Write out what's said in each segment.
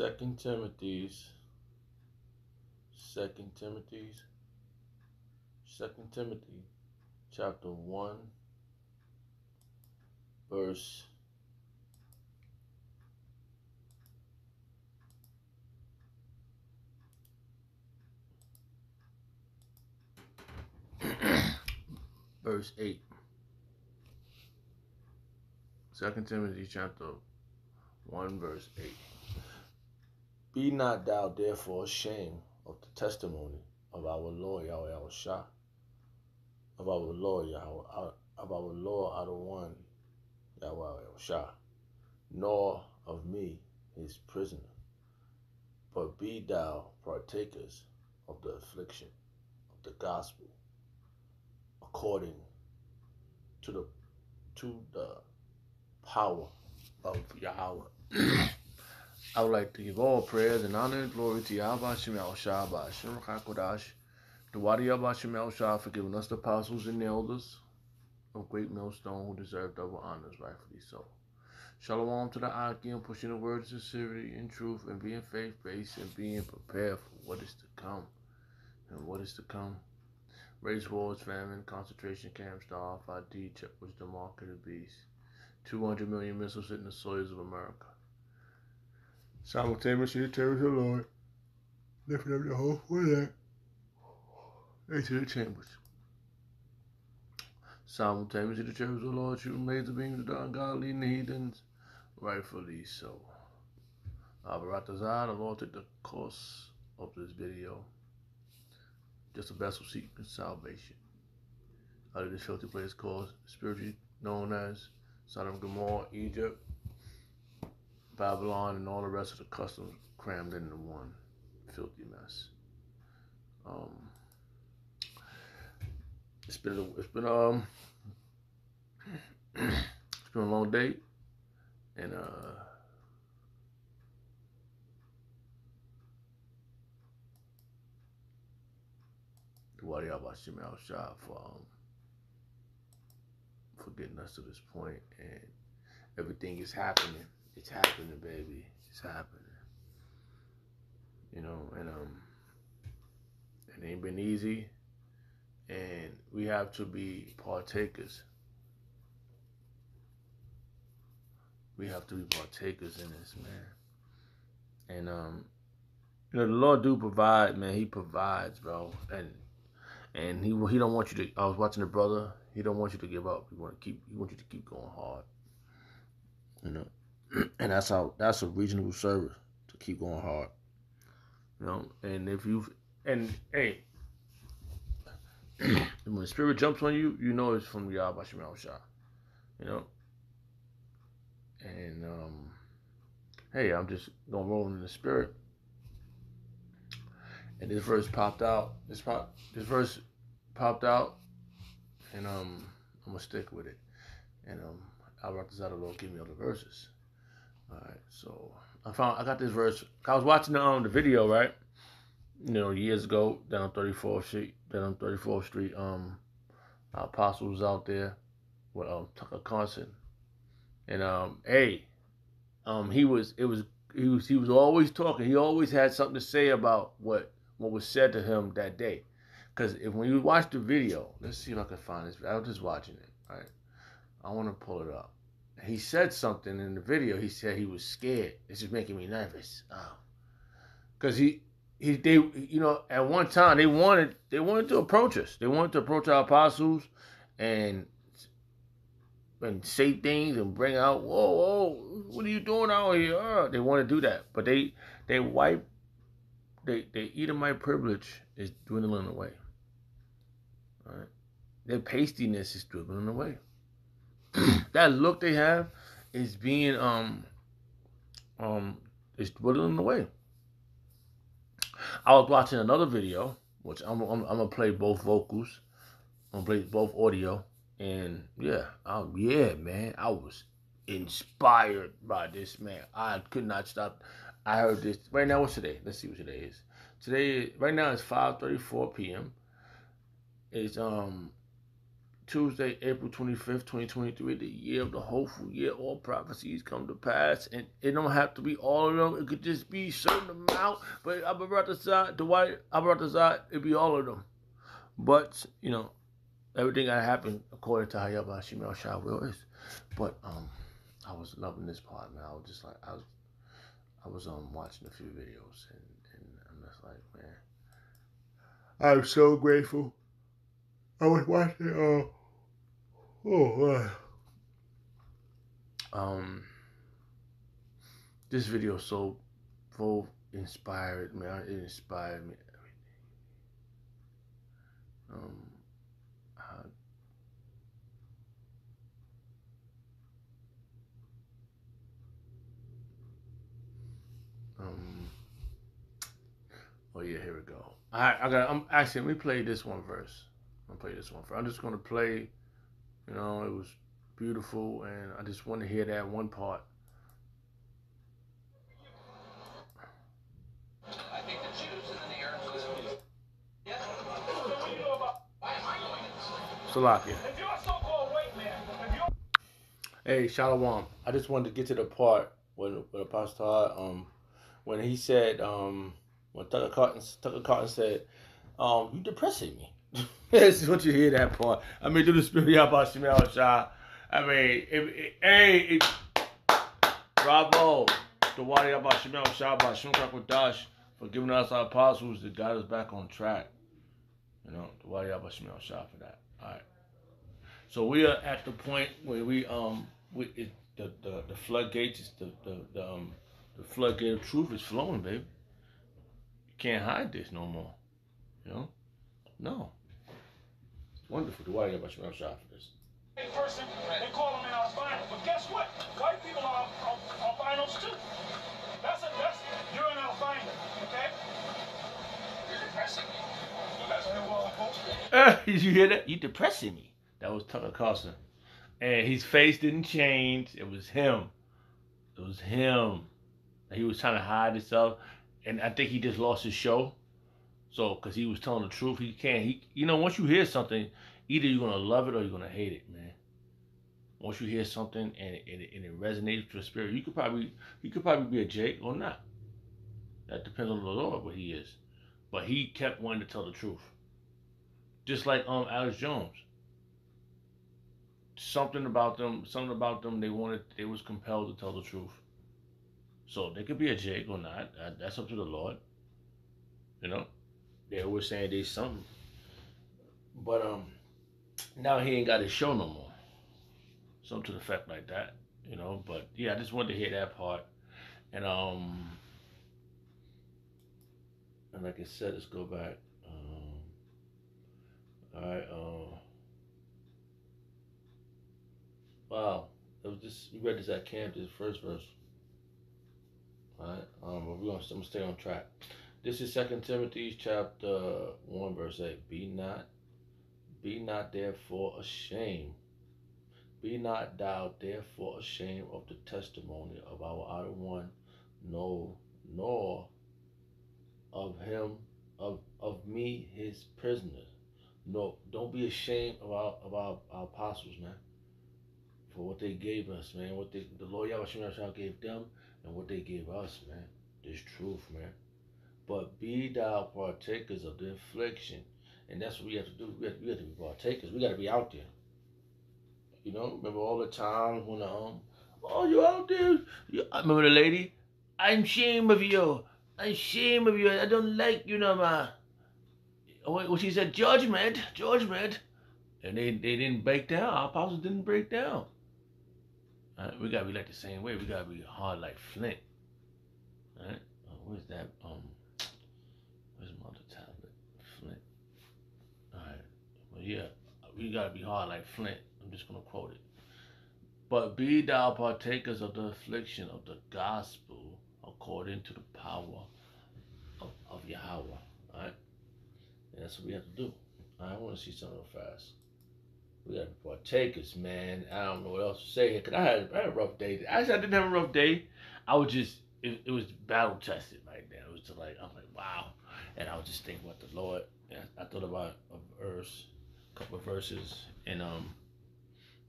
Second Timothy's Second Timothy's Second Timothy chapter one verse verse 8 Second Timothy chapter 1 verse 8 Be not thou therefore ashamed of the testimony of our Lord Yahweh our Shah of our Lord Yahweh of our Lord one Yahweh our Shah nor of me his prisoner but be thou partakers of the affliction of the gospel according to the to the power of Yahweh. I would like to give all prayers and honor and glory to Yahweh Shemel Shah Shem Kodash, the Wadi Yahweh Shemel Shah for giving us the apostles and the elders of great millstone who deserve double honors, rightfully so. Shalom to the Akim, pushing the word of sincerity and truth and being faith-based and being prepared for what is to come. And what is to come Race wars, famine, concentration camps, starve, ID, chip was the mark of the beast. 200 million missiles hitting the soils of America. Simultaneously, the of the Lord lifting up the whole flag into the chambers. Simultaneously, the terrors of the Lord shooting laser beams at the ungodly and the heathens, rightfully so. Abaratazar, the Lord took the course of this video just a vessel seeking salvation. Out of this filthy place called spiritually known as Sodom and Gomorrah, Egypt, Babylon, and all the rest of the customs crammed into one filthy mess. Um, it's been a, it's been um it's been a long day, and uh Wadi Abashim Al Shah for um, for getting us to this point and everything is happening. It's happening, baby. It's happening. You know, and um it ain't been easy and we have to be partakers. We have to be partakers in this, man. And um you know the Lord do provide, man. He provides, bro. And and he he don't want you to. I was watching the brother. He don't want you to give up. He want to keep. He want you to keep going hard. You know, and that's how that's a reasonable service to keep going hard. You know, and if you and hey, when the spirit jumps on you, you know it's from Shemal Shah. You know, and um, hey, I'm just gonna roll in the spirit and this verse popped out. This pop, this verse popped out, and um, I'm gonna stick with it. And um, Albert Lord give me the verses. All right, so I found I got this verse. I was watching the um the video right, you know, years ago down on 34th Street, down on 34th Street. Um, our apostle was out there with um Tucker Carlson, and um, hey, um, he was it was he was he was always talking. He always had something to say about what what was said to him that day. Because if when you watch the video, let's see if I can find this. I was just watching it. Right, I want to pull it up. He said something in the video. He said he was scared. This is making me nervous. Oh, because he he they you know at one time they wanted they wanted to approach us. They wanted to approach our apostles and and say things and bring out whoa whoa what are you doing out here? Uh, they want to do that, but they they wipe they, they Edomite privilege is dwindling away. Right? Their pastiness is dwindling away. That look they have is being um um is dwindling away. I was watching another video, which I'm I'm, I'm gonna play both vocals. I'm gonna play both audio, and yeah, I, yeah, man, I was inspired by this man. I could not stop. I heard this right now. What's today? Let's see what today is. Today, right now, it's 5:34 p.m. It's um Tuesday, April 25th, 2023, the year of the hopeful year. All prophecies come to pass. And it don't have to be all of them. It could just be a certain amount. But Abaratazat, Dwight Abaratazat, it'd be all of them. But, you know, everything that happened according to how Yabba Shemel Shah will is. But um I was loving this part, man. I was just like I was I was um watching a few videos and, and I'm just like, man. I'm so grateful. I was watching uh oh uh, um this video so so inspired me. It inspired me. Um Um, oh yeah, here we go. Right, I got. I'm actually. Let me play this one verse. I'm play this one first. I'm just gonna play. You know, it was beautiful, and I just want to hear that one part. Salakia. Hey, Shalom. I just wanted to get to the part when when Apostle um when he said, um, when Tucker Carlson, Tucker Carlson said, um, you depressing me. this is what you hear that part. I mean, do the spirit about Shemel Shah. I mean, it, hey, bravo. The Wadi about Shemel Shah, about Shemel Dash for giving us our apostles that got us back on track. You know, the Wadi about Shemel Shah for that. All right. So we are at the point where we, um, we, it, the, the, the floodgates, is the, the, the, um, the floodgate of truth is flowing, baby. You can't hide this no more. You know? No. It's wonderful to worry about your shot for this. Person, they call them in albino. But guess what? White people are, are albinos too. That's a that's you're an albino, okay? You're depressing me. Uh, did you hear that? You depressing me. That was Tucker Carlson. And his face didn't change. It was him. It was him. He was trying to hide himself, and I think he just lost his show. So, because he was telling the truth, he can't. He, you know, once you hear something, either you're gonna love it or you're gonna hate it, man. Once you hear something and it, and it, and it resonates with your spirit, you could probably you could probably be a Jake or not. That depends on the Lord what he is. But he kept wanting to tell the truth. Just like um Alex Jones. Something about them, something about them, they wanted, they was compelled to tell the truth. So they could be a Jake or not. That's up to the Lord. You know, they always saying they something. But um, now he ain't got his show no more. Something to the effect like that. You know, but yeah, I just wanted to hear that part. And um, and like I said, let's go back. Um, all right. Uh, wow, it was just you read this at camp. This first verse. Alright, um, we're gonna, I'm gonna stay on track. This is Second Timothy chapter one, verse eight. Be not, be not therefore ashamed. Be not thou therefore ashamed of the testimony of our outer one, no, nor of him, of of me, his prisoner. No, don't be ashamed of our of our, our apostles, man. For what they gave us, man. What they, the Lord Yahweh gave them and what they gave us, man. This truth, man. But be thou partakers of the affliction. And that's what we have to do. We have, we have to be partakers. We got to be out there. You know, remember all the time when, um, oh, you out there? You, I remember the lady? I'm ashamed of you. I'm ashamed of you. I don't like you no more. Well, she said, judgment, judgment. And they, they didn't break down. Our apostles didn't break down. Right? We gotta be like the same way. We gotta be hard like flint. Right? Oh, where's that? Um, where's my other tablet? Flint. All right. Well, yeah, we gotta be hard like flint. I'm just gonna quote it. But be thou partakers of the affliction of the gospel according to the power of, of Yahweh. All right. And that's what we have to do. I want to see something fast. We got to be partakers, man. I don't know what else to say here. Cause I had, I had a rough day. Actually, I didn't have a rough day. I was just, it, it was battle tested right there. It was just like, I'm like, wow. And I was just thinking about the Lord. And I, thought about a verse, couple of verses, and um,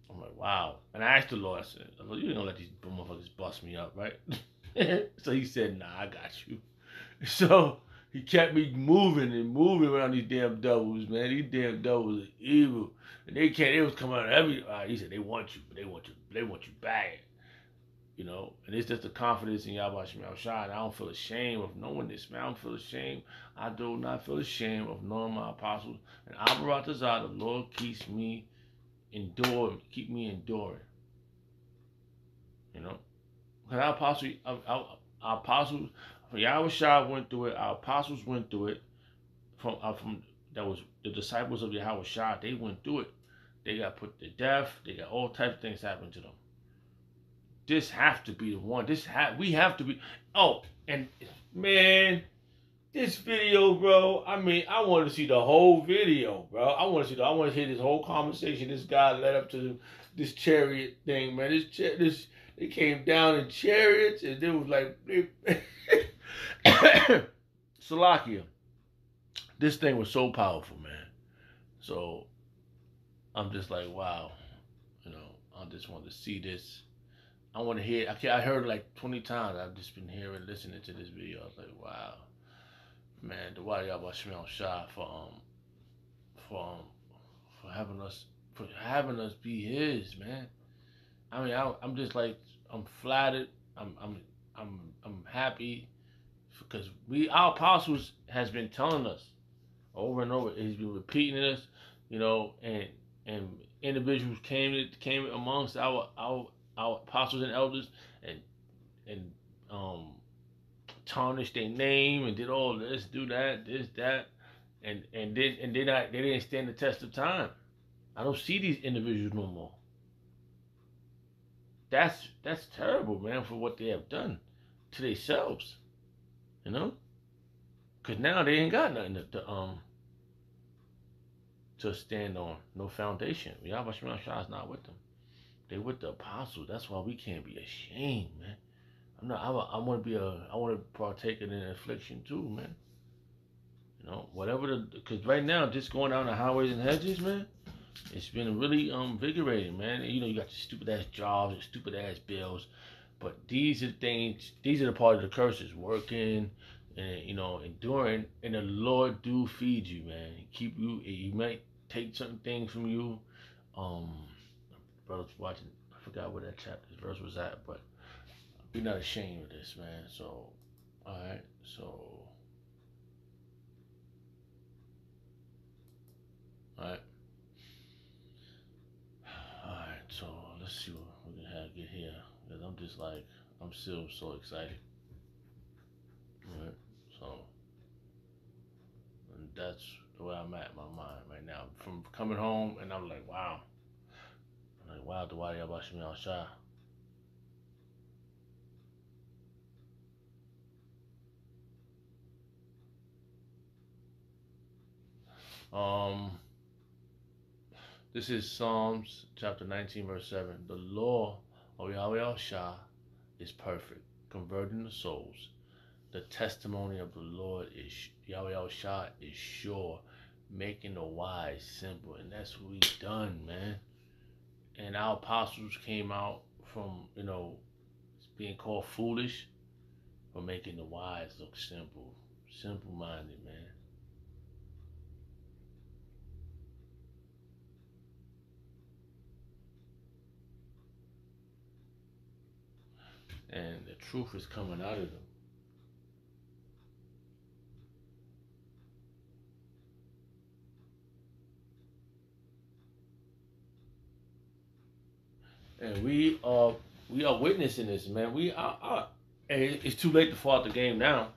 I'm like, wow. And I asked the Lord, I said, Lord, you gonna let these motherfuckers bust me up, right? so he said, nah, I got you. So he kept me moving and moving around these damn doubles, man. These damn doubles are evil. And they can't, they was coming out every, uh, he said, they want you, but they want you, they want you bad. You know, and it's just the confidence in Yahweh Shemel Shai. I don't feel ashamed of knowing this, man. I don't feel ashamed. I do not feel ashamed of knowing my apostles. And Abaratazah, the Lord keeps me enduring, keep me enduring. You know, because our apostles, our, our, our apostles, Yahweh Shai went through it. Our apostles went through it. From uh, from that was the disciples of Yahweh Shai. They went through it. They got put to death. They got all types of things happen to them. This have to be the one. This have we have to be. Oh, and man, this video, bro. I mean, I want to see the whole video, bro. I want to see. The, I want to hear this whole conversation. This guy led up to this chariot thing, man. This this they came down in chariots, and it was like, Salakia. This thing was so powerful, man. So I'm just like, wow. You know, I just want to see this. I want to hear. I, I heard like 20 times. I've just been hearing, listening to this video. I was like, wow man, the Wadi Abba Shemel Shah for um for um for having us for having us be his man. I mean, I, I'm just like I'm flattered. I'm I'm I'm I'm happy because we our apostles has been telling us over and over. He's been repeating this, you know, and and individuals came came amongst our our our apostles and elders and and um tarnished their name and did all this, do that, this, that, and and did and they not they didn't stand the test of time. I don't see these individuals no more. That's that's terrible, man, for what they have done to themselves. You know, because now they ain't got nothing to, to um to stand on, no foundation. Yahweh Shah is not with them. They with the apostles. That's why we can't be ashamed, man. I'm not. I, I want to be a. I want to partake in an affliction too, man. You know, whatever the. Because right now, just going down the highways and hedges, man, it's been really um invigorating, man. You know, you got your stupid ass jobs and stupid ass bills, but these are things. These are the part of the curses. Working and you know enduring, and the Lord do feed you, man. Keep you. He might take certain things from you. Um, brothers watching. I forgot where that chapter verse was at, but be not ashamed of this, man. So, all right, so. All right. All right, so let's see what we can have get here. Because I'm just like, I'm still so excited. All right, so. And that's the way I'm at my mind right now. From coming home, and I'm like, wow. Like, Wadi Abashimi Al Shah. Um, this is Psalms chapter 19, verse 7. The law of Yahweh Shah is perfect, converting the souls. The testimony of the Lord is Yahweh Shah is sure, making the wise simple. And that's what we've done, man. And our apostles came out from, you know, being called foolish for making the wise look simple. Simple minded, man. and the truth is coming out of them. And we are we are witnessing this, man. We are, are and it's too late to fall out the game now.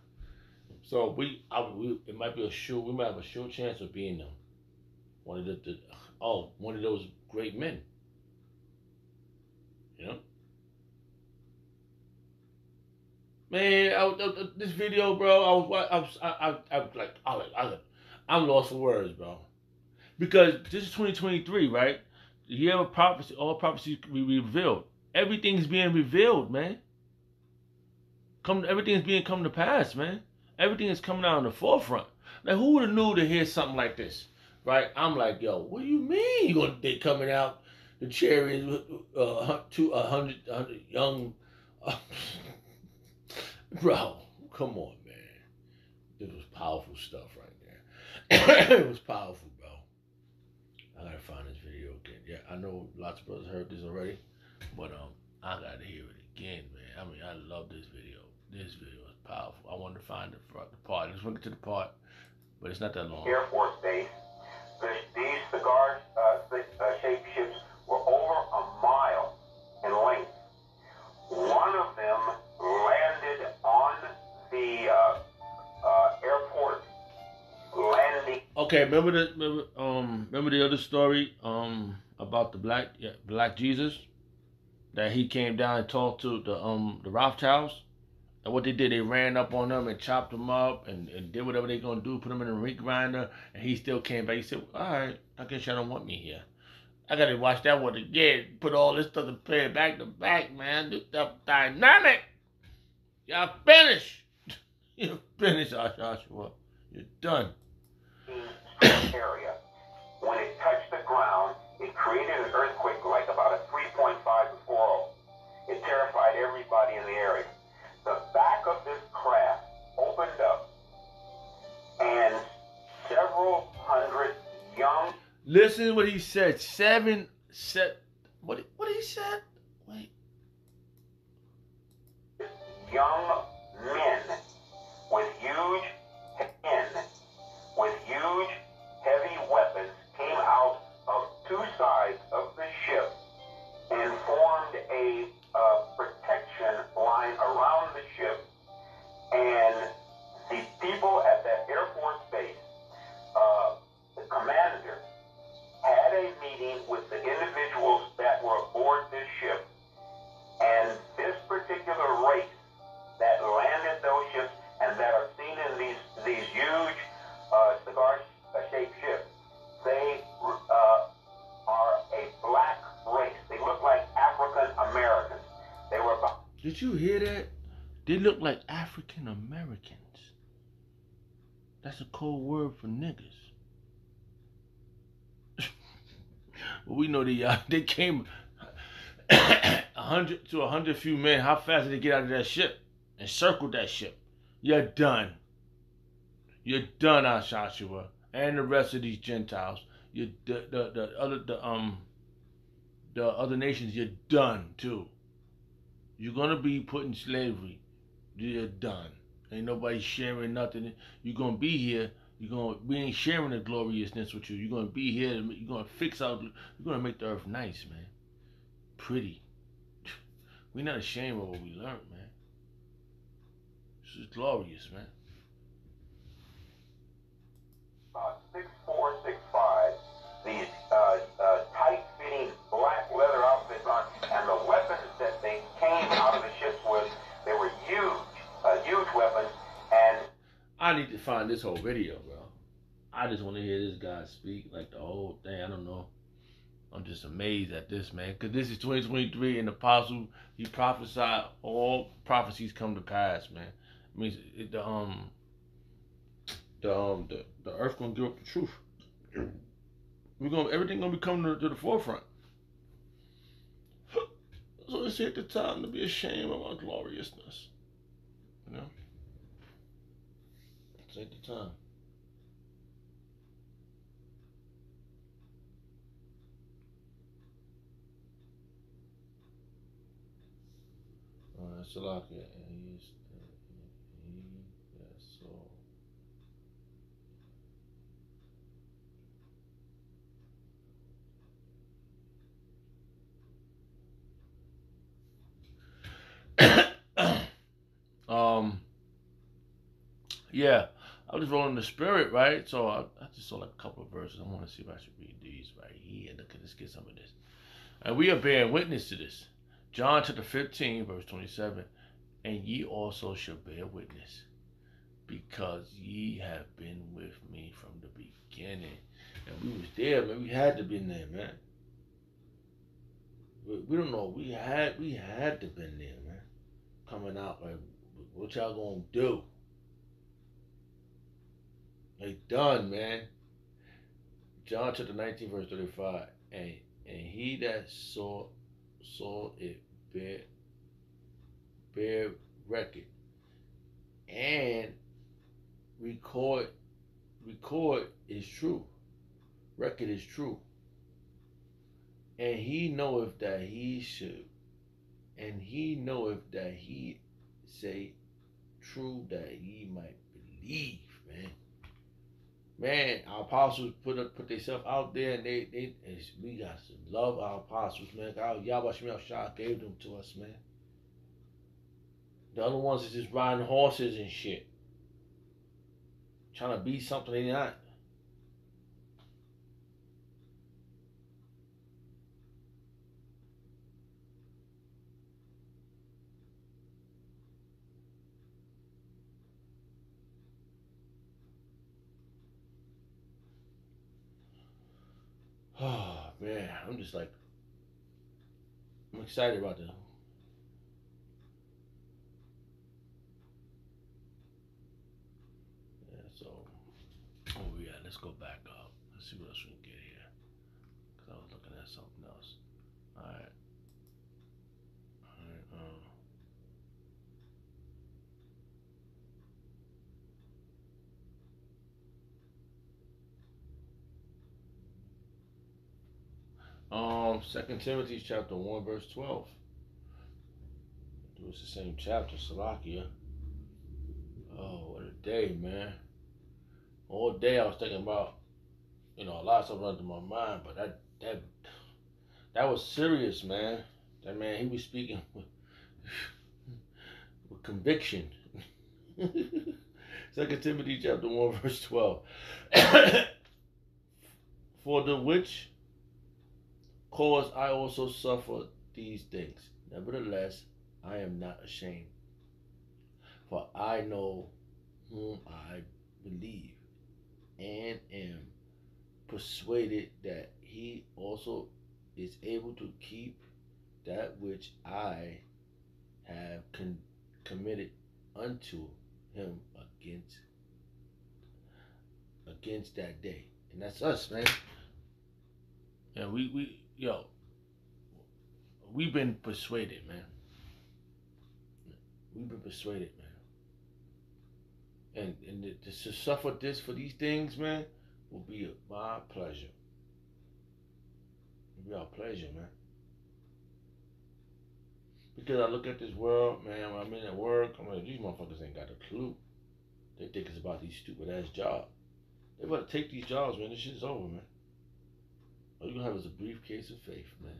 So we, I, we, it might be a sure. We might have a sure chance of being them. One of the, the oh, one of those great men. You know. Man, I, I, this video, bro, I was, I I, I, I like, I, I, I'm lost for words, bro. Because this is 2023, right? The year of prophecy, all prophecies be revealed. Everything's being revealed, man. Come, everything's being come to pass, man. Everything is coming out on the forefront. Now, who would have knew to hear something like this? right? I'm like, yo, what do you mean you gonna they coming out the chariots with uh a hundred, a hundred young bro, come on, man. It was powerful stuff right there. it was powerful, bro. I gotta find this video again. Yeah, I know lots of brothers heard this already, but um, I gotta hear it again, man. I mean, I love this video. This video is powerful. I wanted to find the, the part. Let's look to the part, but it's not that long. Air Force Base. These cigar uh, uh, shaped ships were over a mile in length. One of them landed on the uh. Okay, remember the remember, um remember the other story um about the black yeah, black Jesus? That he came down and talked to the um the Rothschilds? And what they did they ran up on them and chopped them up and, and did whatever they gonna do put them in a meat grinder and he still came back. He said all right I guess y'all don't want me here. I gotta watch that one again. Put all this stuff and play it back to back man. This stuff dynamic. Y'all finished you finished Joshua. You're done area. When it touched the ground, it created an earthquake like about a 3.5 before. It terrified everybody in the area. The back of this craft opened up, and several hundred young. Listen to what he said. Seven set. What? What he said? Wait. Young men with huge men with huge heavy weapons African Americans. That's a cold word for niggas. we know they uh, they came a hundred to a hundred few men. How fast did they get out of that ship and circled that ship? You're done. You're done, Joshua, and the rest of these Gentiles. You the, the the other the um the other nations. You're done too. You're gonna be put in slavery. You're done. Ain't nobody sharing nothing. You're gonna be here. You're gonna we ain't sharing the gloriousness with you. You're gonna be here. You're gonna fix out. You're gonna make the earth nice, man. Pretty. We're not ashamed of what we learned, man. This is glorious, man. Uh, six four, six five. These uh, find this whole video, bro. I just want to hear this guy speak like the whole thing. I don't know. I'm just amazed at this, man. Because this is 2023 and the apostle, he prophesied all prophecies come to pass, man. I mean, it, the, um, the, um, the, the earth to give up the truth. We're to, everything to be coming to, to the forefront. So it's at the time to be ashamed of our gloriousness. You know? At the time. Alright, Salakia, and he's, he, um, yeah, I was rolling the spirit, right? So I, I just saw like a couple of verses. I want to see if I should read these right here. Look at this, get some of this. And we are bearing witness to this. John chapter 15, verse 27. And ye also shall bear witness, because ye have been with me from the beginning. And we was there, man. We had to been there, man. We, we don't know. We had we had to been there, man. Coming out like, what y'all gonna do? Done, man. John chapter 19, verse 35. And and he that saw saw it bear bear record and record record is true. Record is true. And he knoweth that he should and he knoweth that he say true that ye might believe, man. Man, our apostles put up, put themselves out there, and they they and we got to love our apostles, man. God, Yahweh Shemel Shah gave them to us, man. The other ones is just riding horses and shit, trying to be something they not. Oh man, I'm just like I'm excited about the Yeah, so oh yeah, let's go back up. Let's see what else we can get here. Cause I was looking at something else. Alright. Alright, um Um, Second Timothy chapter one verse twelve. It was the same chapter, Salakia. Oh, what a day, man! All day I was thinking about, you know, a lot of stuff running through my mind, but that that that was serious, man. That man, he was speaking with, with conviction. Second Timothy chapter one verse twelve. For the which cause I also suffer these things. Nevertheless, I am not ashamed. For I know whom I believe, and am persuaded that he also is able to keep that which I have con- committed unto him against against that day. And that's us, man. And we, we yo, we've been persuaded, man. We've been persuaded, man. And and to, to suffer this for these things, man, will be my pleasure. It'll be our pleasure, man. Because I look at this world, man, when I'm in at work, I'm like, these motherfuckers ain't got a clue. They think it's about these stupid ass jobs. They better take these jobs, man. This shit's over, man. All you have is a briefcase of faith, man.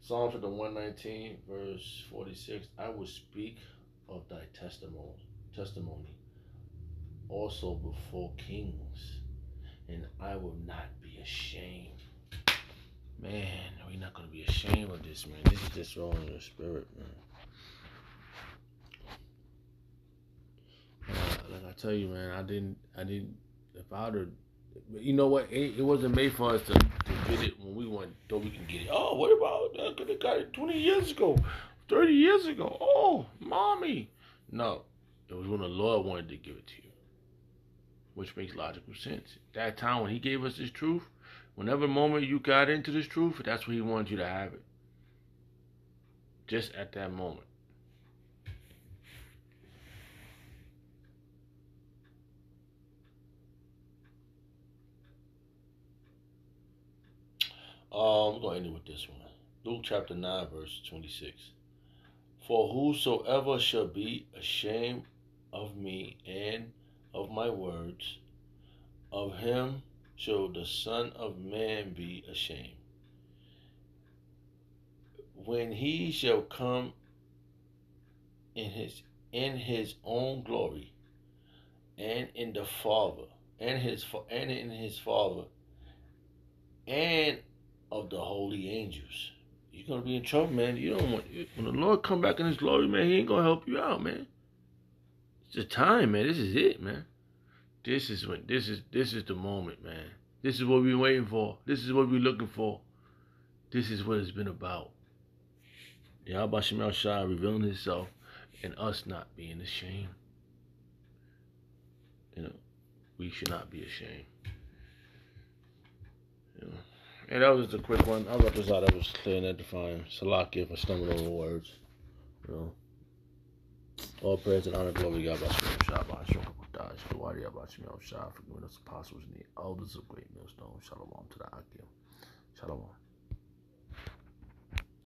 Psalm chapter 119, verse 46. I will speak of thy testimony, testimony also before kings, and I will not be ashamed. Man, we're not gonna be ashamed of this, man. This is just wrong in your spirit, man. Uh, like I tell you, man, I didn't, I didn't. If I'd have, you know what? It, it wasn't made for us to, to get it when we want, though we can get it. Oh, what about? I could have got it twenty years ago, thirty years ago. Oh, mommy. No, it was when the Lord wanted to give it to you, which makes logical sense. That time when He gave us this truth, whenever moment you got into this truth, that's when He wanted you to have it. Just at that moment. Um, we're going to end it with this one. Luke chapter 9, verse 26. For whosoever shall be ashamed of me and of my words, of him shall the Son of Man be ashamed. When he shall come in his in his own glory, and in the Father, and his and in his Father, and of the holy angels. You're gonna be in trouble, man. You don't want when the Lord come back in His glory, man. He ain't gonna help you out, man. It's the time, man. This is it, man. This is when this is this is the moment, man. This is what we've been waiting for. This is what we're looking for. This is what it's been about. Yahweh Shemel Shah revealing himself and us not being ashamed. You know, we should not be ashamed. You know. And that was a quick one. I thought this out that was clear and edifying. Salakia for stumbling over words. You know. All praise and honor, glory to God, Bashim Shah, Bashim Dash, Kawadi, Bashim Shah, for giving us apostles and the elders of great millstone. Shalom to the Akim. Shalom.